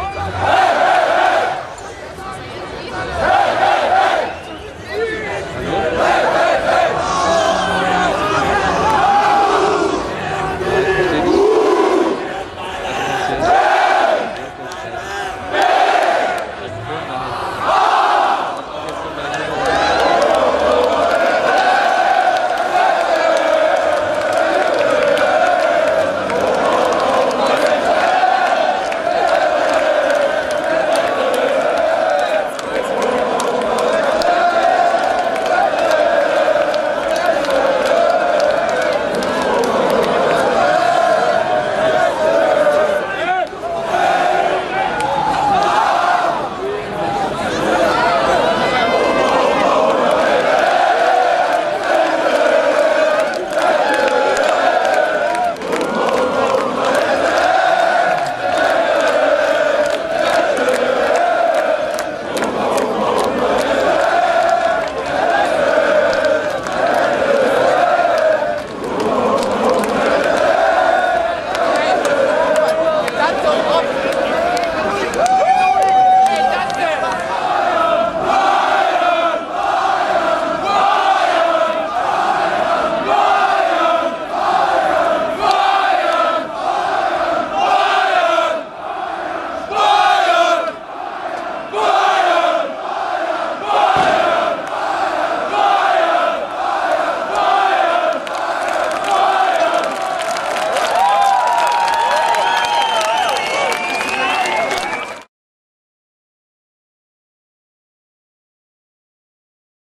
Oh,